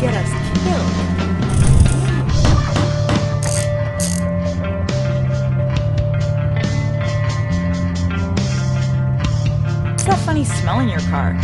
get us killed. What's that funny smell in your car?